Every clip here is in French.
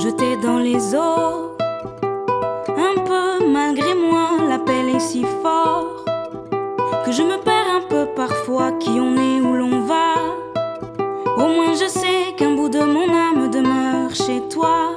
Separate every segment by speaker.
Speaker 1: jeté dans les eaux. Un peu malgré moi, l'appel est si fort que je me perds un peu parfois qui on est, où l'on va. Au moins je sais qu'un bout de mon âme demeure chez toi.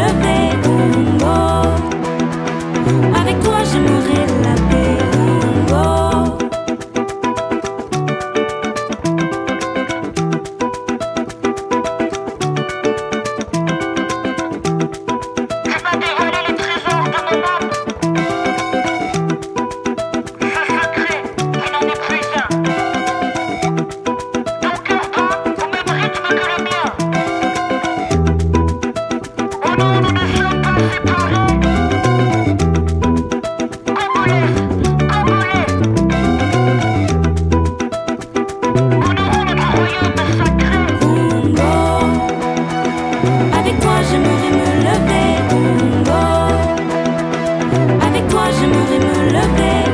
Speaker 1: Of beautifully. love it.